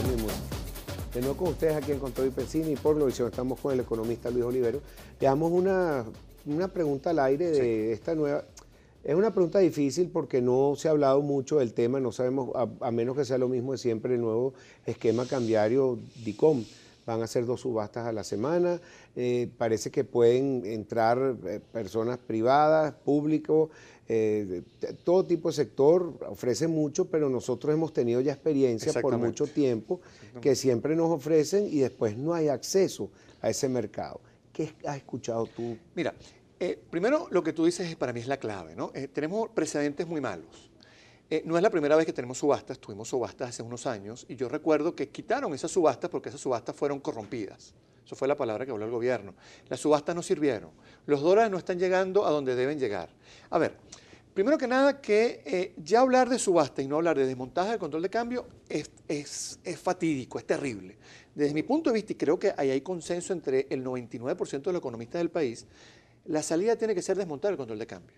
cambio y música. De nuevo con ustedes aquí en Control y por lo visión estamos con el economista Luis Olivero. Le damos una, una pregunta al aire de esta nueva... Es una pregunta difícil porque no se ha hablado mucho del tema, no sabemos, a, menos que sea lo mismo de siempre, el nuevo esquema cambiario DICOM. Van a ser dos subastas a la semana, eh, parece que pueden entrar eh, personas privadas, público, eh, todo tipo de sector ofrece mucho, pero nosotros hemos tenido ya experiencia por mucho tiempo que siempre nos ofrecen y después no hay acceso a ese mercado. ¿Qué has escuchado tú? Mira, eh, primero lo que tú dices para mí es la clave, ¿no? Eh, tenemos precedentes muy malos. no es la primera vez que tenemos subastas, tuvimos subastas hace unos años y yo recuerdo que quitaron esas subastas porque esas subastas fueron corrompidas. Eso fue la palabra que habló el gobierno. Las subastas no sirvieron. Los dólares no están llegando a donde deben llegar. A ver, primero que nada que eh, ya hablar de subasta y no hablar de desmontaje del control de cambio es, es, fatídico, es terrible. Desde mi punto de vista, y creo que ahí hay consenso entre el 99% de los economistas del país, la salida tiene que ser desmontar el control de cambio.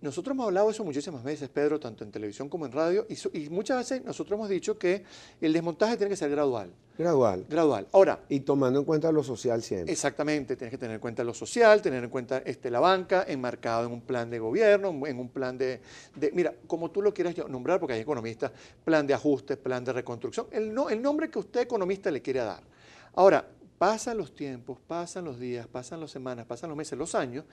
Nosotros hemos hablado de eso muchísimas veces, Pedro, tanto en televisión como en radio, y, muchas veces nosotros hemos dicho que el desmontaje tiene que ser gradual. Gradual. Gradual. Ahora. Y tomando en cuenta lo social siempre. Exactamente, tienes que tener en cuenta lo social, tener en cuenta este, la banca, enmarcado en un plan de gobierno, en un plan de, mira, como tú lo quieras nombrar, porque hay economistas, plan de ajustes, plan de reconstrucción, el, no, el nombre que usted economista le quiere dar. Ahora, pasan los tiempos, pasan los días, pasan las semanas, pasan los meses, los años,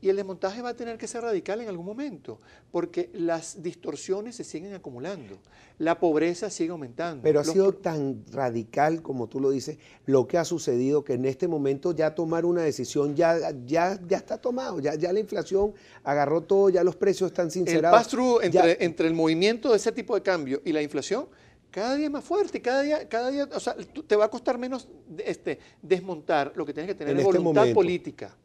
y el desmontaje va a tener que ser radical en algún momento, porque las distorsiones se siguen acumulando, la pobreza sigue aumentando. Pero ha sido tan radical, como tú lo dices, lo que ha sucedido, que en este momento ya tomar una decisión ya, ya, ya está tomado, ya, ya la inflación agarró todo, ya los precios están sincerados. El entre, entre el movimiento de ese tipo de cambio y la inflación cada día más fuerte, cada día, cada día, o sea, te va a costar menos este, desmontar lo que tienes que tener es este voluntad política.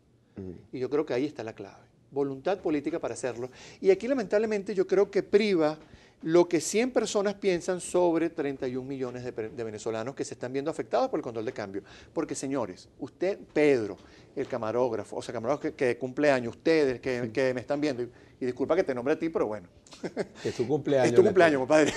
Y yo creo que ahí está la clave. Voluntad política para hacerlo. Y aquí lamentablemente yo creo que priva lo que 100 personas piensan sobre 31 millones de, venezolanos que se están viendo afectados por el control de cambio. Porque señores, usted, Pedro, el camarógrafo, o sea, camarógrafo que, cumple años, ustedes que, que me están viendo, y disculpa que te nombre a ti, pero bueno. Es tu cumpleaños. Es tu cumpleaños, compadre.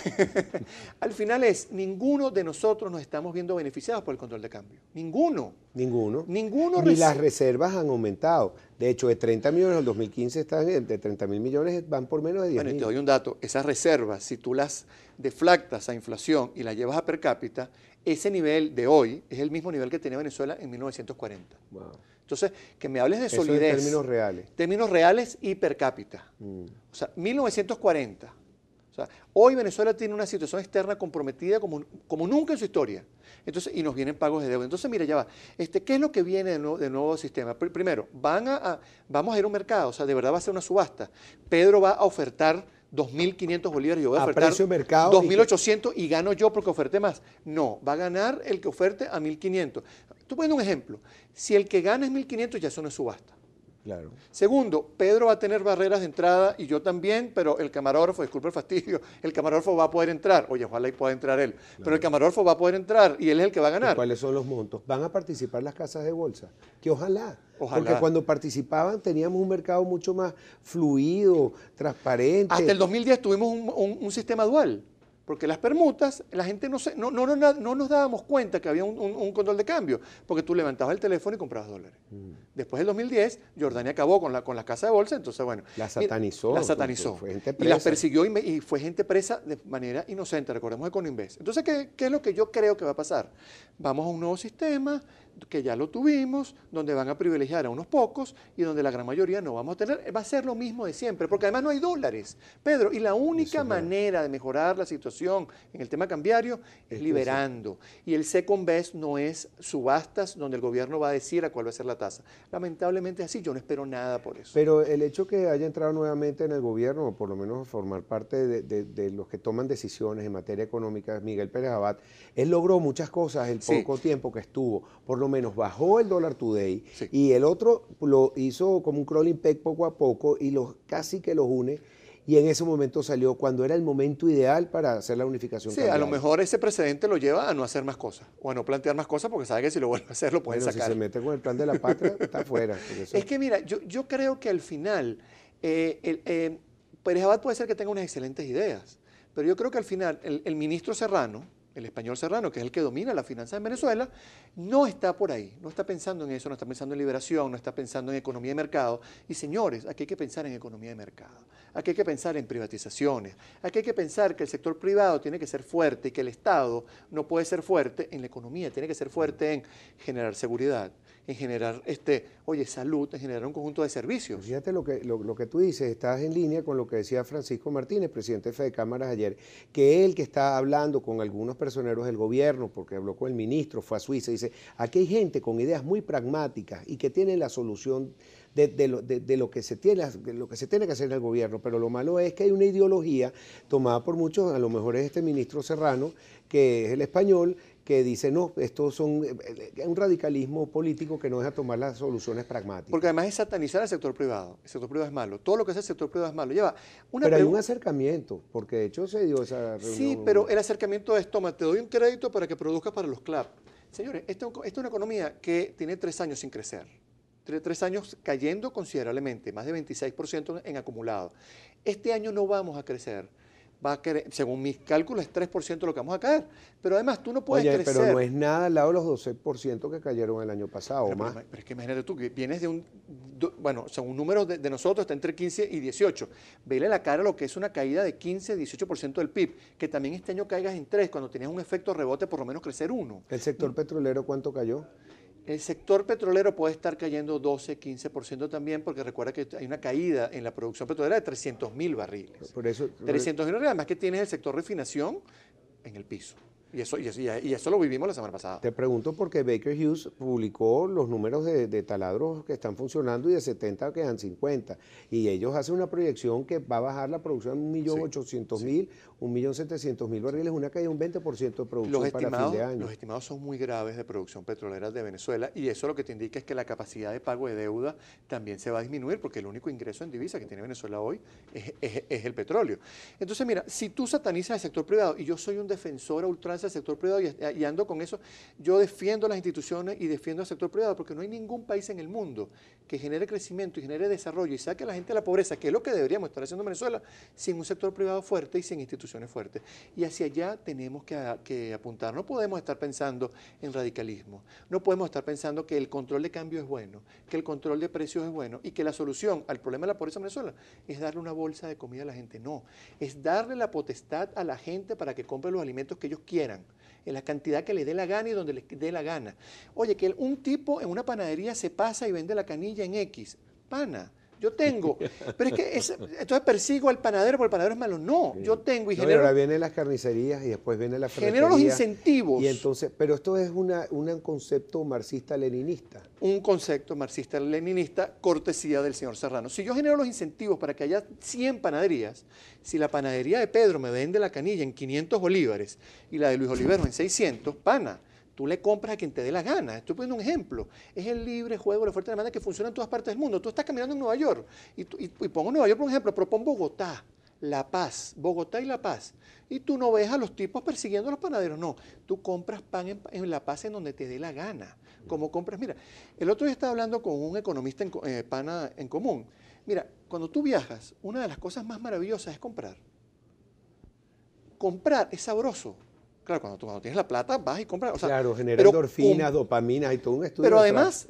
Al final es, ninguno de nosotros nos estamos viendo beneficiados por el control de cambio. Ninguno. Ninguno. Ninguno. Ni las reservas han aumentado. De hecho, de 30 millones en el 2015 están, de 30 mil millones van por menos de 10 bueno, te doy un dato. Esas reservas, si tú las deflactas a inflación y las llevas a per cápita, ese nivel de hoy es el mismo nivel que tenía Venezuela en 1940. Wow. Entonces, que me hables de solidez. En términos reales. Términos reales y per cápita. Mm. O sea, 1940. O sea, hoy Venezuela tiene una situación externa comprometida como, como nunca en su historia. Entonces, y nos vienen pagos de deuda. Entonces, mira, ya va. Este, ¿Qué es lo que viene del nuevo, nuevo sistema? Primero, van a, vamos a ir a un mercado, o sea, de verdad va a ser una subasta. Pedro va a ofertar 2.500 bolívares, yo voy a, ofertar precio mercado 2.800 y, gano yo porque oferté más. No, va a ganar el que oferte a 1.500. Tú pones un ejemplo. Si el que gana es 1.500, ya eso no es subasta. Claro. Segundo, Pedro va a tener barreras de entrada y yo también, pero el camarógrafo, disculpe el fastidio, el camarógrafo va a poder entrar. Oye, ojalá y pueda entrar él. Pero el camarógrafo va a poder entrar y él es el que va a ganar. ¿Cuáles son los montos? ¿Van a participar las casas de bolsa? Que ojalá. Ojalá. Porque cuando participaban teníamos un mercado mucho más fluido, transparente. Hasta el 2010 tuvimos un sistema dual. Porque las permutas, la gente no, se, no, no, no, nos dábamos cuenta que había un, control de cambio, porque tú levantabas el teléfono y comprabas dólares. Mm. Después del 2010, Jordania acabó con la, con la casa de bolsa, entonces bueno. La satanizó. La satanizó. Fue gente presa. Y las persiguió y, fue gente presa de manera inocente, recordemos Coninvest. Entonces, ¿qué, ¿qué es lo que yo creo que va a pasar? Vamos a un nuevo sistema, que ya lo tuvimos, donde van a privilegiar a unos pocos y donde la gran mayoría no vamos a tener, va a ser lo mismo de siempre, porque además no hay dólares. Pedro, y la única manera de mejorar la situación en el tema cambiario es, liberando. Y el second best no es subastas donde el gobierno va a decir a cuál va a ser la tasa. Lamentablemente es así, yo no espero nada por eso. Pero el hecho que haya entrado nuevamente en el gobierno, o por lo menos formar parte de, los que toman decisiones en materia económica, Miguel Pérez Abad, él logró muchas cosas el poco tiempo que estuvo, por lo menos bajó el dólar today y el otro lo hizo como un crawling peg poco a poco y los, casi que los une. Y en ese momento salió cuando era el momento ideal para hacer la unificación. Sí, a lo mejor ese precedente lo lleva a no hacer más cosas o a no plantear más cosas porque sabe que si lo vuelve a hacer lo pueden sacar. Si se mete con el plan de la patria, está fuera. Es que mira, yo, yo creo que al final eh, el, eh, Pérez Abad puede ser que tenga unas excelentes ideas, pero yo creo que al final el, el ministro Serrano, el español serrano, que es el que domina la finanza en Venezuela, no está por ahí, no está pensando en eso, no está pensando en liberación, no está pensando en economía de mercado. Y señores, aquí hay que pensar en economía de mercado, aquí hay que pensar en privatizaciones, aquí hay que pensar que el sector privado tiene que ser fuerte y que el Estado no puede ser fuerte en la economía, tiene que ser fuerte en generar seguridad, en generar, este, oye, salud, en generar un conjunto de servicios. Fíjate lo que, lo, que tú dices, estás en línea con lo que decía Francisco Martínez, presidente de Fede Cámaras ayer, que él que está hablando con algunos personeros del gobierno, porque habló con el ministro, fue a Suiza, dice, aquí hay gente con ideas muy pragmáticas y que tiene la solución de, lo que se tiene que hacer en el gobierno, pero lo malo es que hay una ideología tomada por muchos, a lo mejor es este ministro Serrano, que es el español, que dice, no, esto son es un radicalismo político que no deja tomar las soluciones pragmáticas. Porque además es satanizar al sector privado. El sector privado es malo. Todo lo que hace el sector privado es malo. Lleva una pero hay un acercamiento, porque de hecho se dio esa reunión. Sí, pero el acercamiento es, toma, te doy un crédito para que produzcas para los clubs. Señores, esta es una economía que tiene tres años sin crecer. Tres, años cayendo considerablemente, más de 26% en acumulado. Este año no vamos a crecer va a querer, según mis cálculos, es 3% lo que vamos a caer. Pero además tú no puedes Oye, pero no es nada al lado de los 12% que cayeron el año pasado pero, más. Pero, es que imagínate tú, que vienes de un, bueno, según números de, de, nosotros está entre 15 y 18. Vele la cara lo que es una caída de 15, 18% del PIB, que también este año caigas en 3, cuando tenías un efecto rebote por lo menos crecer 1. ¿El sector petrolero cuánto cayó? El sector petrolero puede estar cayendo 12, 15% también, porque recuerda que hay una caída en la producción petrolera de 300 mil barriles. Por eso, 300 mil barriles, además que tienes el sector refinación en el piso. Y eso, y, eso, lo vivimos la semana pasada. Te pregunto porque Baker Hughes publicó los números de, taladros que están funcionando y de 70 quedan 50. Y ellos hacen una proyección que va a bajar la producción en 1.800.000, 1.700.000 barriles, una caída de un 20% de producción para fin de año. Los estimados son muy graves de producción petrolera de Venezuela y eso lo que te indica es que la capacidad de pago de deuda también se va a disminuir porque el único ingreso en divisa que tiene Venezuela hoy es, el petróleo. Entonces, mira, si tú satanizas el sector privado, y yo soy un defensor a del sector privado y, ando con eso, yo defiendo las instituciones y defiendo al sector privado porque no hay ningún país en el mundo que genere crecimiento y genere desarrollo y saque a la gente de la pobreza, que es lo que deberíamos estar haciendo en Venezuela, sin un sector privado fuerte y sin instituciones fuertes. Y hacia allá tenemos que, apuntar. No podemos estar pensando en radicalismo, no podemos estar pensando que el control de cambio es bueno, que el control de precios es bueno y que la solución al problema de la pobreza en Venezuela es darle una bolsa de comida a la gente. No, es darle la potestad a la gente para que compre los alimentos que ellos quieran en la cantidad que le dé la gana y donde le dé la gana. Oye, que un tipo en una panadería se pasa y vende la canilla en X. Pana, yo tengo. Pero es que entonces persigo al panadero porque el panadero es malo. No, yo tengo y genero. ahora vienen las carnicerías y después viene la ferretería. Genero los incentivos. Y entonces, pero esto es una, un concepto marxista-leninista. Un concepto marxista-leninista, cortesía del señor Serrano. Si yo genero los incentivos para que haya 100 panaderías, si la panadería de Pedro me vende la canilla en 500 bolívares y la de Luis Olivero en 600, pana Tú le compras a quien te dé la gana. Estoy poniendo un ejemplo. Es el libre juego de la oferta de demanda que funciona en todas partes del mundo. Tú estás caminando en Nueva York y, pongo Nueva York por ejemplo, pero pon Bogotá, La Paz, Bogotá y La Paz. Y tú no ves a los tipos persiguiendo a los panaderos. No, tú compras pan en, La Paz en donde te dé la gana. Como compras, mira, el otro día estaba hablando con un economista en, eh, pana en común. Mira, cuando tú viajas, una de las cosas más maravillosas es comprar. Comprar es sabroso. Claro, cuando, tú, cuando tienes la plata, vas y compras. claro, genera endorfinas, dopaminas y todo un estudio. Pero además,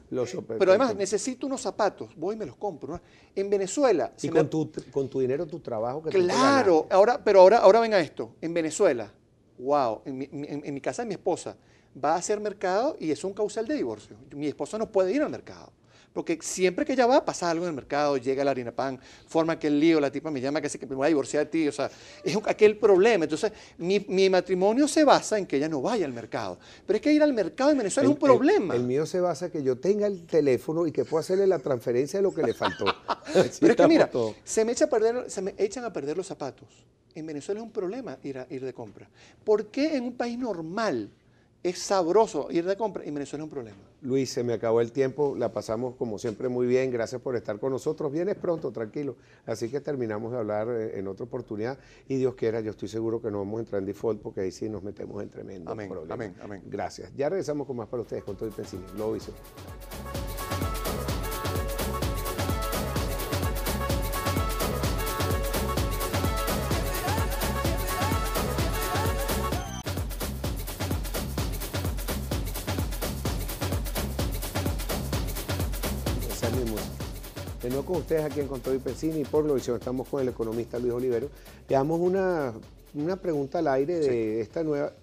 pero además necesito unos zapatos, voy y me los compro. En Venezuela. Y con, tu, con tu dinero, tu trabajo que Claro, ahora, pero ahora, ahora venga esto. En Venezuela, wow, en mi, en mi casa de mi esposa, va a hacer mercado y es un causal de divorcio. Mi esposa no puede ir al mercado. Porque siempre que ella va, pasa algo en el mercado, llega la harina pan, forma aquel lío, la tipa me llama que, me voy a divorciar de ti, o sea, es aquel problema. Entonces, mi, matrimonio se basa en que ella no vaya al mercado. Pero es que ir al mercado en Venezuela es un problema. El, mío se basa en que yo tenga el teléfono y que pueda hacerle la transferencia de lo que le faltó. Pero es que mira, se me, echa a perder, se me echan a perder los zapatos. En Venezuela es un problema ir, a, ir de compra. ¿Por qué en un país normal es sabroso ir de compra y Venezuela es un problema. Luis, se me acabó el tiempo, la pasamos como siempre muy bien, gracias por estar con nosotros, vienes pronto, tranquilo, así que terminamos de hablar eh, en otra oportunidad y Dios quiera, yo estoy seguro que no vamos a entrar en default porque ahí sí nos metemos en tremendo amén, Amén, amén. Gracias. Ya regresamos con más para ustedes, con todo el pensamiento. Lo hice. De nuevo con ustedes aquí en Control y por lo visión estamos con el economista Luis Olivero. Le damos una, una pregunta al aire de esta nueva...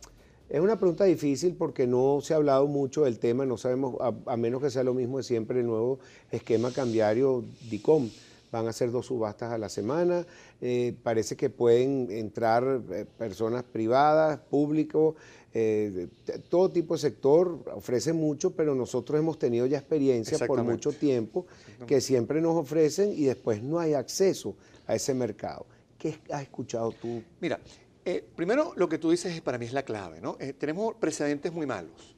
Es una pregunta difícil porque no se ha hablado mucho del tema, no sabemos, a, menos que sea lo mismo de siempre, el nuevo esquema cambiario DICOM. Van a ser dos subastas a la semana, eh, parece que pueden entrar eh, personas privadas, públicos, eh, todo tipo de sector ofrece mucho, pero nosotros hemos tenido ya experiencia por mucho tiempo que siempre nos ofrecen y después no hay acceso a ese mercado. ¿Qué has escuchado tú? Mira, eh, primero lo que tú dices para mí es la clave, ¿no? Eh, tenemos precedentes muy malos.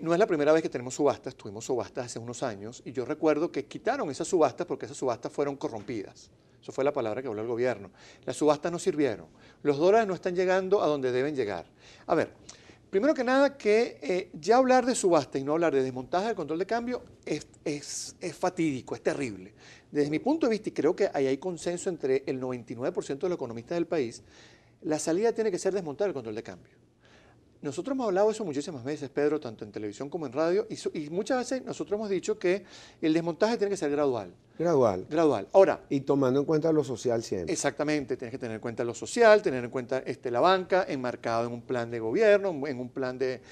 no es la primera vez que tenemos subastas, tuvimos subastas hace unos años y yo recuerdo que quitaron esas subastas porque esas subastas fueron corrompidas. Eso fue la palabra que habló el gobierno. Las subastas no sirvieron. Los dólares no están llegando a donde deben llegar. A ver, primero que nada que eh, ya hablar de subasta y no hablar de desmontaje del control de cambio es, es, fatídico, es terrible. Desde mi punto de vista, y creo que ahí hay consenso entre el 99% de los economistas del país, la salida tiene que ser desmontar el control de cambio. Nosotros hemos hablado de eso muchísimas veces, Pedro, tanto en televisión como en radio, y, muchas veces nosotros hemos dicho que el desmontaje tiene que ser gradual. Gradual. Gradual. Ahora. Y tomando en cuenta lo social siempre. Exactamente, tienes que tener en cuenta lo social, tener en cuenta este, la banca, enmarcado en un plan de gobierno, en un plan de,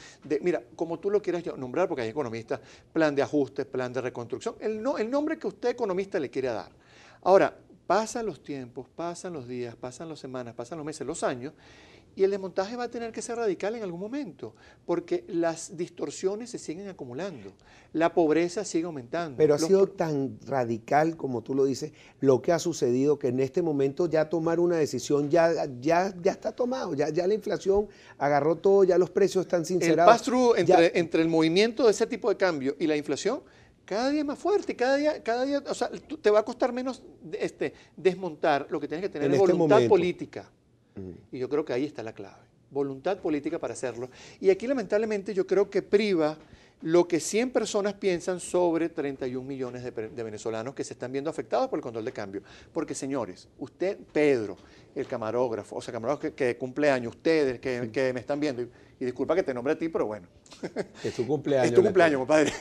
mira, como tú lo quieras nombrar, porque hay economistas, plan de ajuste, plan de reconstrucción, el, no, el nombre que usted economista le quiera dar. Ahora, pasan los tiempos, pasan los días, pasan las semanas, pasan los meses, los años, y el desmontaje va a tener que ser radical en algún momento, porque las distorsiones se siguen acumulando, la pobreza sigue aumentando. Pero ha sido tan radical, como tú lo dices, lo que ha sucedido, que en este momento ya tomar una decisión ya, ya, ya está tomado, ya, ya la inflación agarró todo, ya los precios están sincerados. El pass-through entre, entre el movimiento de ese tipo de cambio y la inflación cada día es más fuerte, cada día, cada día, o sea, te va a costar menos este, desmontar lo que tienes que tener es este voluntad política. Y yo creo que ahí está la clave. Voluntad política para hacerlo. Y aquí lamentablemente yo creo que priva lo que 100 personas piensan sobre 31 millones de, venezolanos que se están viendo afectados por el control de cambio. Porque señores, usted, Pedro, el camarógrafo, o sea, camarógrafo que, cumple años, ustedes que, que me están viendo, y disculpa que te nombre a ti, pero bueno. Es tu cumpleaños. Es tu cumpleaños, compadre.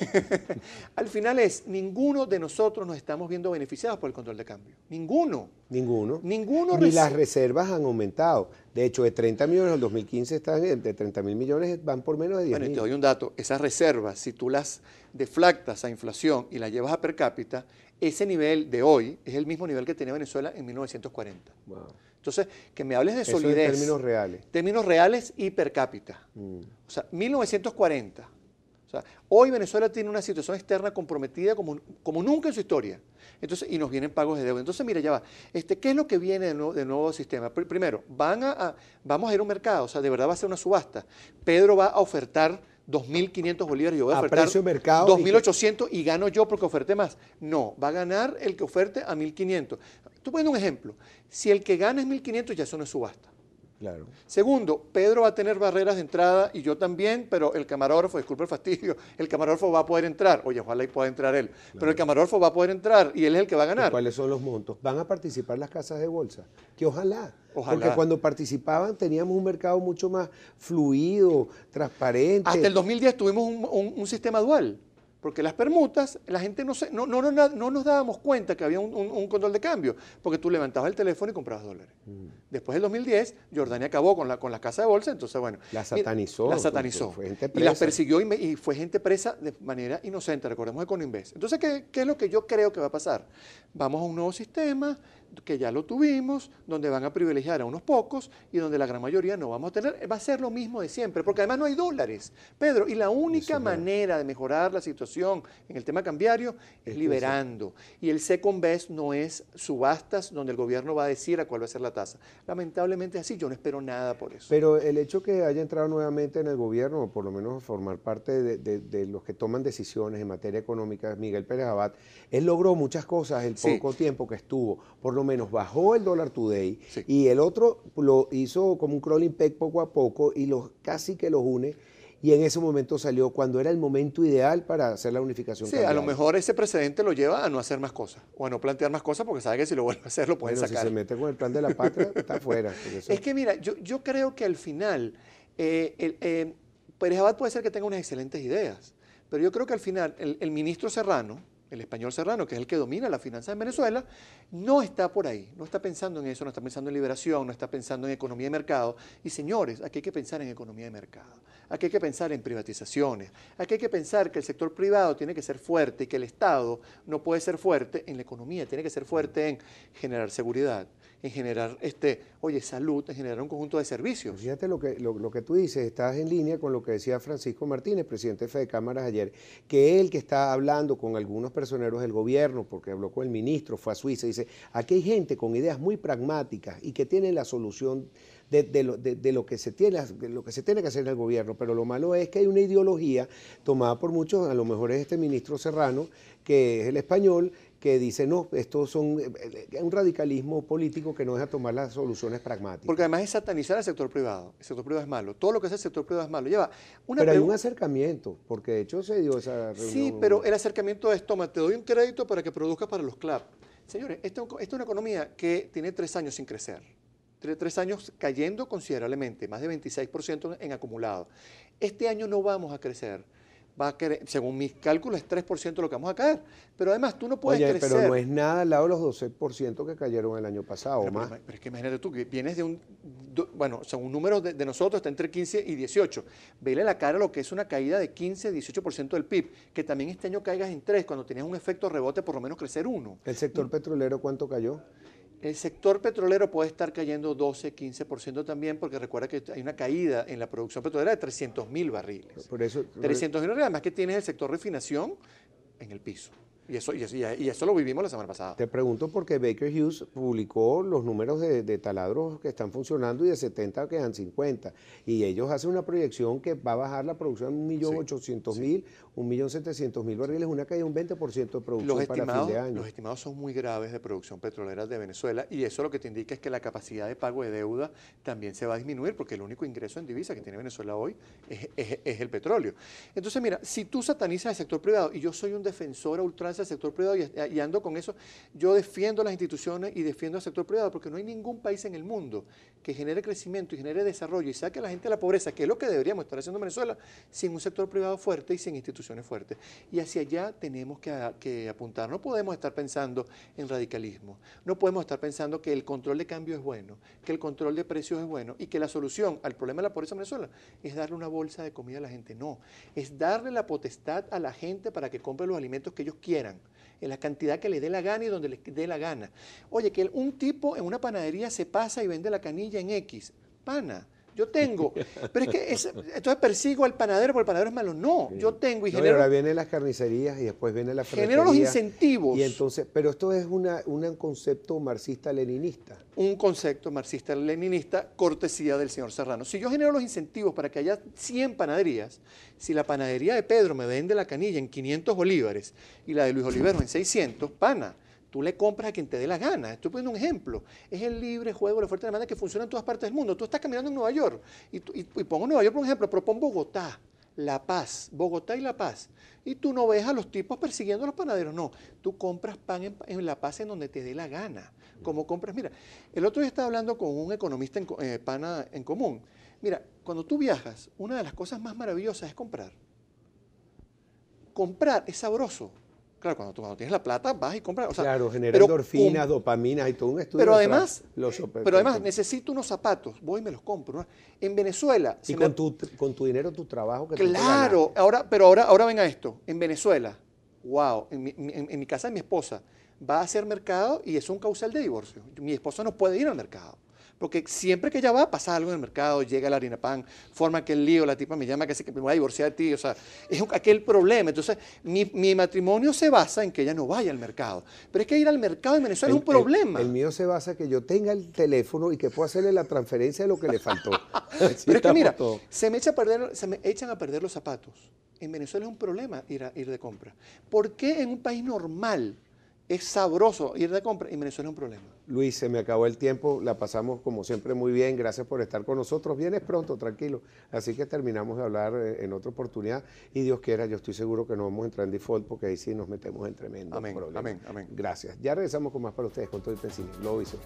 Al final es, ninguno de nosotros nos estamos viendo beneficiados por el control de cambio. Ninguno. Ninguno. Ninguno. Ni las reservas han aumentado. De hecho, de 30 millones en el 2015 están, de 30 mil millones van por menos de 10 bueno, te doy un dato. Esas reservas, si tú las deflactas a inflación y las llevas a per cápita, ese nivel de hoy es el mismo nivel que tenía Venezuela en 1940. Wow. Entonces, que me hables de solidez. En términos reales. Términos reales y per cápita. Mm. O sea, 1940. O sea, hoy Venezuela tiene una situación externa comprometida como, como nunca en su historia. Entonces, y nos vienen pagos de deuda. Entonces, mira, ya va. Este, ¿Qué es lo que viene de nuevo, de nuevo sistema? Primero, van a, vamos a ir a un mercado, o sea, de verdad va a ser una subasta. Pedro va a ofertar 2.500 bolívares, yo voy a, ofertar 2.800 y, gano yo porque oferté más. No, va a ganar el que oferte a 1.500. Tú pones un ejemplo. Si el que gana es 1.500, ya eso no es subasta. Claro. Segundo, Pedro va a tener barreras de entrada y yo también, pero el camarógrafo, disculpe el fastidio, el camarógrafo va a poder entrar. Oye, ojalá y pueda entrar él. Pero el camarógrafo va a poder entrar y él es el que va a ganar. ¿Cuáles son los montos? ¿Van a participar las casas de bolsa? Que ojalá. Ojalá. Porque cuando participaban teníamos un mercado mucho más fluido, transparente. Hasta el 2010 tuvimos un sistema dual. Porque las permutas, la gente no, se, no, no, no, nos dábamos cuenta que había un, control de cambio, porque tú levantabas el teléfono y comprabas dólares. Mm. Después del 2010, Jordania acabó con la, con la casa de bolsa, entonces bueno. La satanizó. La satanizó. y las persiguió y, fue gente presa de manera inocente, recordemos Econoinvest. Entonces, ¿qué, ¿qué es lo que yo creo que va a pasar? Vamos a un nuevo sistema, que ya lo tuvimos, donde van a privilegiar a unos pocos y donde la gran mayoría no vamos a tener, va a ser lo mismo de siempre, porque además no hay dólares. Pedro, y la única manera de mejorar la situación en el tema cambiario es, liberando. Y el second best no es subastas donde el gobierno va a decir a cuál va a ser la tasa. Lamentablemente es así, yo no espero nada por eso. Pero el hecho que haya entrado nuevamente en el gobierno, o por lo menos formar parte de, los que toman decisiones en materia económica, Miguel Pérez Abad, él logró muchas cosas el poco tiempo que estuvo. Por lo menos bajó el dólar today y el otro lo hizo como un crawling peg poco a poco y los, casi que los une. Y en ese momento salió cuando era el momento ideal para hacer la unificación. Sí, a lo mejor ese precedente lo lleva a no hacer más cosas o a no plantear más cosas porque sabe que si lo vuelve a hacer lo pueden sacar. Si se mete con el plan de la patria, está fuera. Es que mira, yo, yo creo que al final eh, el, eh, Pérez Abad puede ser que tenga unas excelentes ideas, pero yo creo que al final el, el ministro Serrano, el español serrano, que es el que domina la finanza en Venezuela, no está por ahí, no está pensando en eso, no está pensando en liberación, no está pensando en economía de mercado. Y señores, aquí hay que pensar en economía de mercado, aquí hay que pensar en privatizaciones, aquí hay que pensar que el sector privado tiene que ser fuerte y que el Estado no puede ser fuerte en la economía, tiene que ser fuerte en generar seguridad, en generar, este, oye, salud, en generar un conjunto de servicios. Fíjate lo que, lo, que tú dices, estás en línea con lo que decía Francisco Martínez, presidente de Fede Cámaras ayer, que él que está hablando con algunos personeros del gobierno, porque habló con el ministro, fue a Suiza, dice, aquí hay gente con ideas muy pragmáticas y que tiene la solución de, lo, que se tiene, lo que se tiene que hacer en el gobierno, pero lo malo es que hay una ideología tomada por muchos, a lo mejor es este ministro Serrano, que es el español, que dice, no, esto son es un radicalismo político que no deja tomar las soluciones pragmáticas. Porque además es satanizar al sector privado. El sector privado es malo. Todo lo que hace el sector privado es malo. Lleva una pero hay un acercamiento, porque de hecho se dio esa reunión. Sí, pero el acercamiento es, toma, te doy un crédito para que produzcas para los clubs. Señores, esta es una economía que tiene tres años sin crecer tres años cayendo considerablemente, más de 26% en acumulado. Este año no vamos a crecer va a querer, según mis cálculos, es 3% lo que vamos a caer. Pero además tú no puedes Oye, crecer. pero no es nada al lado de los 12% que cayeron el año pasado pero, más. Pero, es que imagínate tú, que vienes de un, bueno, según números de, nosotros está entre 15 y 18. Vele la cara lo que es una caída de 15, 18% del PIB, que también este año caigas en 3, cuando tenías un efecto rebote por lo menos crecer 1. ¿El sector petrolero cuánto cayó? El sector petrolero puede estar cayendo 12, 15% también, porque recuerda que hay una caída en la producción petrolera de 300 mil barriles. Por eso, 300 mil barriles, además que tienes el sector refinación en el piso. Y eso, y, eso, lo vivimos la semana pasada. Te pregunto porque Baker Hughes publicó los números de, taladros que están funcionando y de 70 quedan 50. Y ellos hacen una proyección que va a bajar la producción en 1.800.000, 1.700.000 barriles, una caída de un 20% de producción para fin de año. Los estimados son muy graves de producción petrolera de Venezuela y eso lo que te indica es que la capacidad de pago de deuda también se va a disminuir porque el único ingreso en divisa que tiene Venezuela hoy es, el petróleo. Entonces, mira, si tú satanizas el sector privado y yo soy un defensor a del sector privado y, ando con eso. Yo defiendo las instituciones y defiendo al sector privado porque no hay ningún país en el mundo que genere crecimiento y genere desarrollo y saque a la gente de la pobreza, que es lo que deberíamos estar haciendo en Venezuela, sin un sector privado fuerte y sin instituciones fuertes. Y hacia allá tenemos que, que apuntar. No podemos estar pensando en radicalismo. No podemos estar pensando que el control de cambio es bueno, que el control de precios es bueno y que la solución al problema de la pobreza en Venezuela es darle una bolsa de comida a la gente. No, es darle la potestad a la gente para que compre los alimentos que ellos quieran en la cantidad que le dé la gana y donde le dé la gana. Oye, que un tipo en una panadería se pasa y vende la canilla en X. Pana, yo tengo. Pero es que entonces persigo al panadero porque el panadero es malo. No, yo tengo y genero. ahora vienen las carnicerías y después viene la ferretería. Genero los incentivos. Y entonces, pero esto es una, un concepto marxista-leninista. Un concepto marxista-leninista, cortesía del señor Serrano. Si yo genero los incentivos para que haya 100 panaderías, si la panadería de Pedro me vende la canilla en 500 bolívares y la de Luis Olivero en 600, pana Tú le compras a quien te dé la gana. Estoy poniendo un ejemplo. Es el libre juego de la oferta de demanda que funciona en todas partes del mundo. Tú estás caminando en Nueva York y, pongo Nueva York por ejemplo, pero pon Bogotá, La Paz, Bogotá y La Paz. Y tú no ves a los tipos persiguiendo a los panaderos. No, tú compras pan en, La Paz en donde te dé la gana. Como compras, mira, el otro día estaba hablando con un economista en, eh, pana en común. Mira, cuando tú viajas, una de las cosas más maravillosas es comprar. Comprar es sabroso. Claro, cuando, tú, cuando tienes la plata, vas y compras. claro, genera endorfinas, dopaminas y todo un estudio. Pero además, pero además necesito unos zapatos, voy y me los compro. En Venezuela... Y con, tu, con tu dinero, tu trabajo que Claro, ahora, pero ahora, ahora venga esto. En Venezuela, wow, en mi, en mi casa de mi esposa, va a hacer mercado y es un causal de divorcio. Mi esposa no puede ir al mercado. Porque siempre que ella va, pasa algo en el mercado, llega la harina pan, forma aquel lío, la tipa me llama que, me voy a divorciar de ti, o sea, es aquel problema. Entonces, mi, matrimonio se basa en que ella no vaya al mercado. Pero es que ir al mercado en Venezuela es un problema. El, mío se basa en que yo tenga el teléfono y que pueda hacerle la transferencia de lo que le faltó. Pero es que mira, se me, echa a perder, se me echan a perder los zapatos. En Venezuela es un problema ir, a, ir de compra. ¿Por qué en un país normal es sabroso ir de compra y Venezuela es un problema. Luis, se me acabó el tiempo, la pasamos como siempre muy bien, gracias por estar con nosotros, vienes pronto, tranquilo, así que terminamos de hablar eh, en otra oportunidad y Dios quiera, yo estoy seguro que no vamos a entrar en default porque ahí sí nos metemos en tremendo amén, Amén, amén. Gracias. Ya regresamos con más para ustedes con todo el pensamiento. Lo hizo.